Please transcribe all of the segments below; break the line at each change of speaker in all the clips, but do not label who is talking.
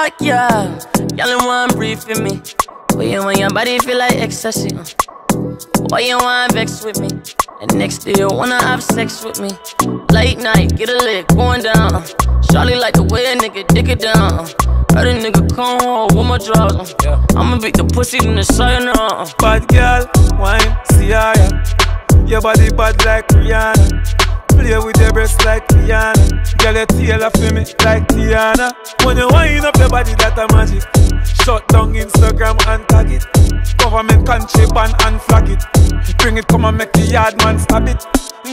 Oh yeah, y'all in one breathe for me. When you want your body feel like ecstasy. uh. Why you want vex with me? And next day you wanna have sex with me. Late night, get a leg going down. uh. Charlie like the way a nigga dick it down. uh. Heard a nigga come home with my drawers. uh. I'ma beat the pussy in the uh.
Bad girl, wine, see ya. Your body bad like Rihanna. Play with your breasts like Rihanna. Girl, your tail off me like Tiana. When you wind up your body, that a magic. Shut down Instagram and tag it. Government country ban and flag it. Bring it, come and make the yard man stop it.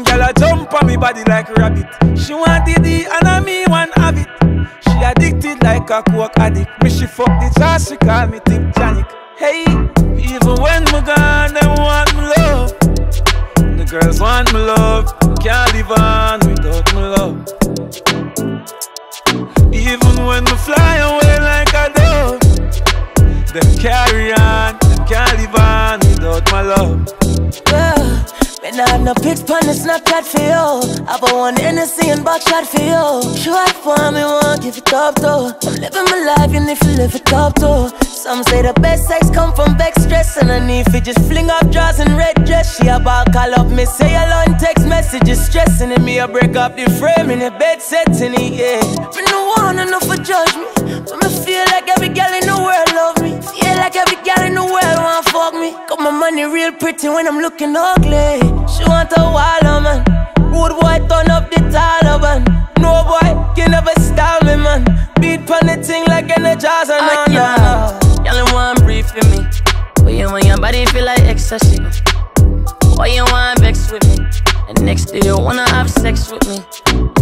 Girl, I jump on me body like rabbit. She want it, and I me want have it. She addicted like a coke addict. Me she fuck the jar, she call me Tip Janik. Hey, even when me gone, them want me love. The girls want me love, can't live on them carry on, them can't live on without my love.
Yeah. Man, I have no pics on the Snapchat for you. Have a one Hennessy and shot for you. Short for me, won't give it up though. I'm living my life, and if you live it up too. Some say the best sex come from back stress, and I need to just fling up drawers and red dress. She about call up me, say alone text messages, stressing and me. I break up the frame in the bed setting it, yeah. Me no want enough for judge me, but me feel like every real pretty when I'm looking ugly. She want a waller man. Rude boy turn up the Taliban. No boy can never stop me man. Beat pon the thing like in the jazz and uh, yeah. Y'all one breathe for me. When you want your body feel like ecstasy. Why you want vex with me? And next day you wanna have sex with me.